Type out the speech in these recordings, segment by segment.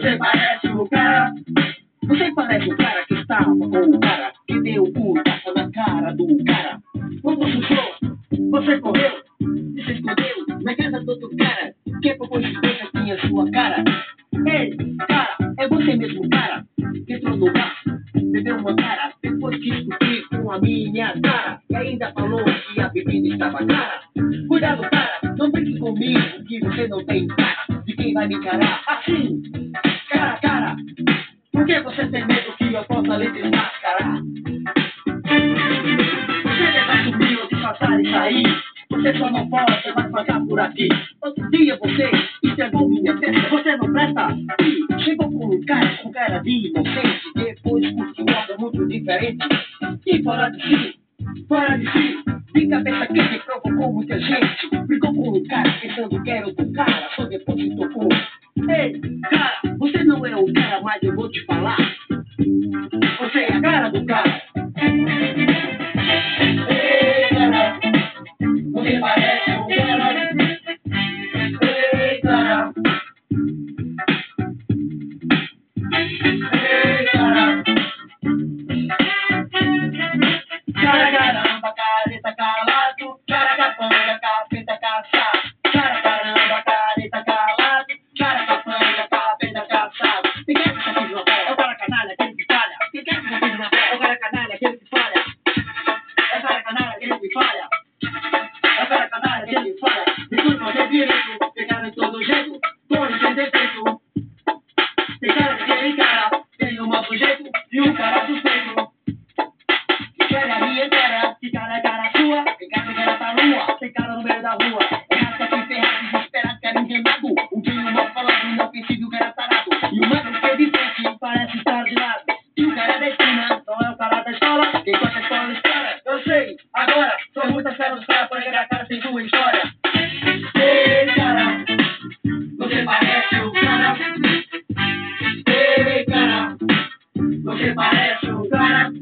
Você parece o cara. Você parece o cara que estava com o cara que deu o tapa na cara do cara. Quando chutou, você correu e se escondeu na casa do outro cara que é por coincidência tinha sua cara. Ei, cara, é você mesmo, cara, que entrou no bar, bebeu uma cara, depois que discutir com a minha cara e ainda falou que a bebida estava cara. Cuidado, cara, não brinque comigo que você não tem cara de quem vai me encarar assim cara a cara. Por que você tem medo que eu possa lhe desmascarar? Você tentar subir ou passar e sair. Você só não pode, você vai passar por aqui. Outro dia você encerrou minha festa, você não presta. E chegou com um cara com cara de inocente. Depois curtiu algo muito diferente. E fora de si, fora de si. De cabeça quente provocou muita gente. Brigou com um cara pensando que era outro cara, só depois se tocou cara, você não é o cara, mas eu vou te falar. Você é a cara do cara. da rua. É o rato aqui ferrado, desesperado, cara engemado. O que Dinho mal falando, não percebi o cara tarado. E o mano que de frente parece estar de lado. E o cara é da esquina não é o cara da escola. Quem gosta da escola, espera. Eu sei, agora, são muitas caras para pra chegar a cara tem sua história. Ei, cara, você parece o cara. Ei, cara, você parece o cara.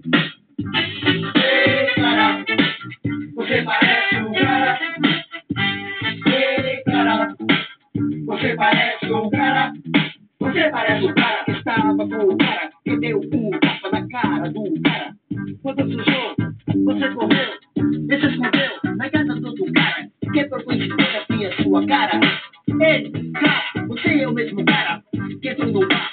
parece um cara. Você parece o um cara que estava com o cara que deu um tapa na cara do cara. Quando sujou, você correu, você escondeu na casa do outro cara que por coincidência tinha sua cara. Ei, cara, você é o mesmo cara que entrou no bar,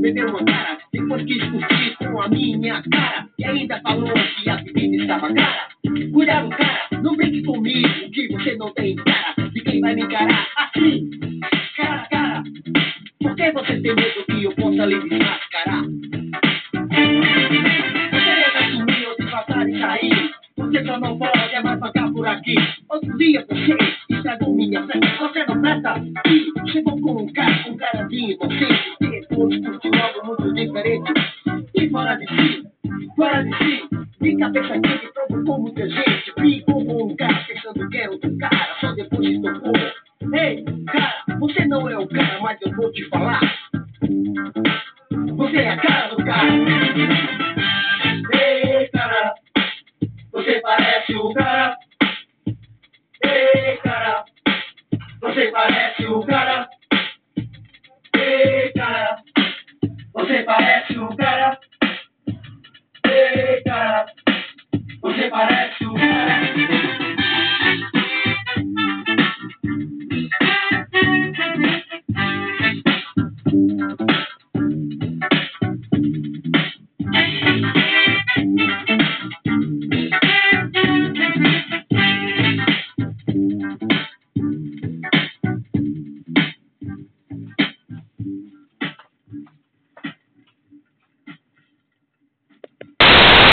bebeu uma cara, depois quis curtir com a minha cara e ainda falou que a bebida estava cara. Cuidado, cara, não brinque comigo que você não tem cara de quem vai me encarar assim tem medo que eu possa lhe desmascarar. Você deve assumir ou disfarçar e cair. Você só não pode é mais pagar por aqui. Outro dia você estragou é minha fé. Você não presta. E chegou com um cara, um caradinho. Você depois curte algo muito diferente. E fora de si, fora de si. De cabeça quente provocou muita gente. Ficou com um cara pensando que era outro cara. Só depois se tocou. Ei, cara, você não é o cara, mas eu vou te falar.